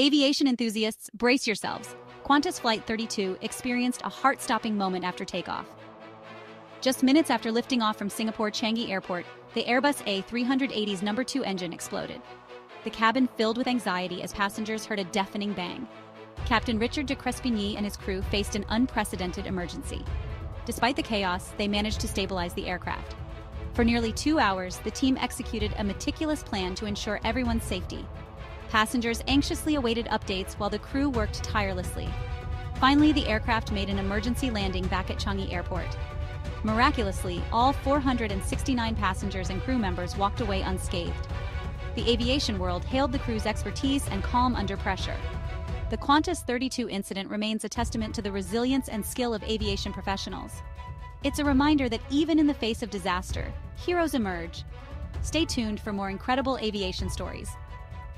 Aviation enthusiasts, brace yourselves. Qantas Flight 32 experienced a heart stopping moment after takeoff. Just minutes after lifting off from Singapore Changi Airport, the Airbus A380's number 2 engine exploded. The cabin filled with anxiety as passengers heard a deafening bang. Captain Richard de Crespigny and his crew faced an unprecedented emergency. Despite the chaos, they managed to stabilize the aircraft. For nearly two hours, the team executed a meticulous plan to ensure everyone's safety. Passengers anxiously awaited updates while the crew worked tirelessly. Finally, the aircraft made an emergency landing back at Changi Airport. Miraculously, all 469 passengers and crew members walked away unscathed. The aviation world hailed the crew's expertise and calm under pressure. The Qantas 32 incident remains a testament to the resilience and skill of aviation professionals. It's a reminder that even in the face of disaster, heroes emerge. Stay tuned for more incredible aviation stories.